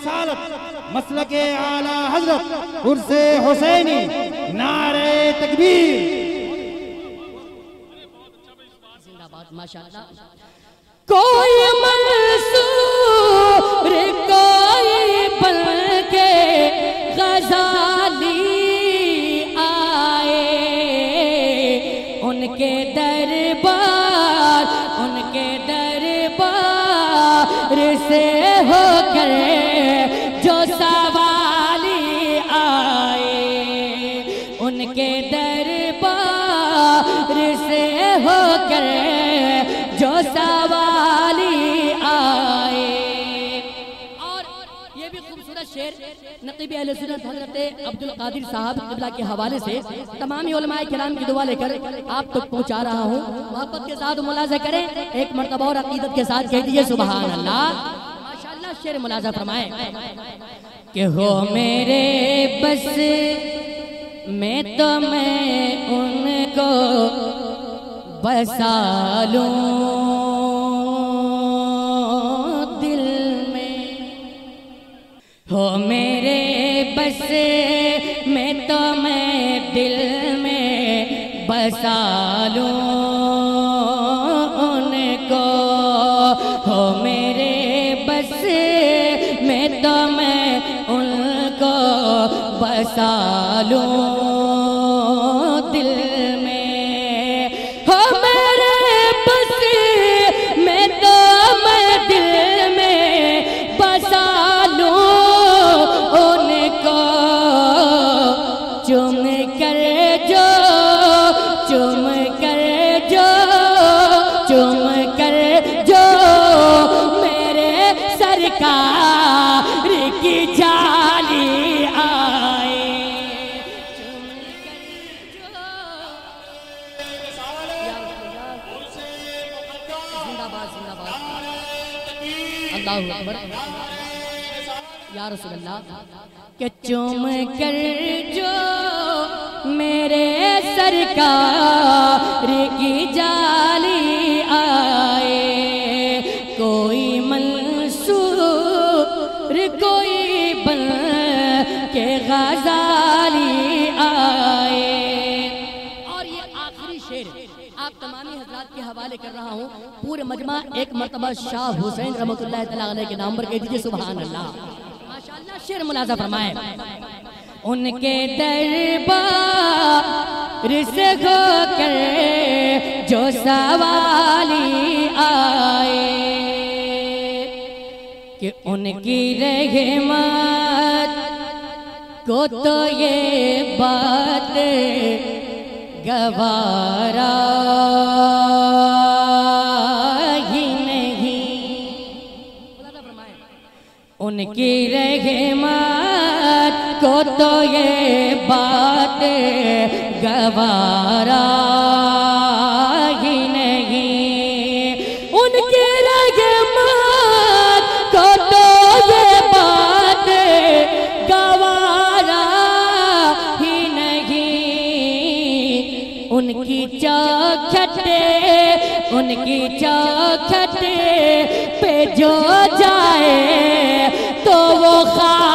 رسالت مسلک اعلی حضرت عرص حسینی، نعرہ تکبیر۔ زندہ باد، ماشاءاللہ۔ کوئی منصور، کوئی بن کے غزالی آئے۔ ان کے دربار، ان کے دربار سے ہو کر کر جو سوالی آئے۔ اور یہ بھی خوبصورت شعر نقیب اہل سنت حضرت عبدالقادر صاحب قبلہ کے حوالے سے تمامی علماء کرام کی دعا لے کر آپ تک پہنچا رہا ہوں۔ محبت کے ساتھ ملازہ کریں، ایک مرتبہ اور عقیدت کے ساتھ کہہ دیجیے سبحان اللہ ماشاءاللہ شعر ملازہ فرمائیں۔ کہ ہو میرے بس میں تو میں ان کو بسا لوں دل میں۔ ہو میرے بس میں تو میں دل میں بسا لوں ان کو۔ ہو میرے بس میں تو میں ان کو بسا لوں اللہ اکبر۔ یا رسول اللہ، کہ چوم کر جو میرے سرکار کی جالی آئے۔ کوئی منصور، کوئی بن کے غازہ آپ تمامی حضرات کے حوالے کر رہا ہوں۔ پورے مجمع ایک مرتبہ شاہ حسین رحمت اللہ تعالیٰ علیہ کے نام پر کہہ دیجیے سبحان اللہ ماشاءاللہ شعر ملازہ فرمائے۔ ان کے دربار سے ہو کر جو سوالی آئے کہ ان کی رحمت کو تو یہ بات گوارا ہی نہیں۔ ان کی رحمت کو تو یہ بات گوارا چوکھٹے ان کی چوکھٹے پہ جو جائے تو وہ خواہ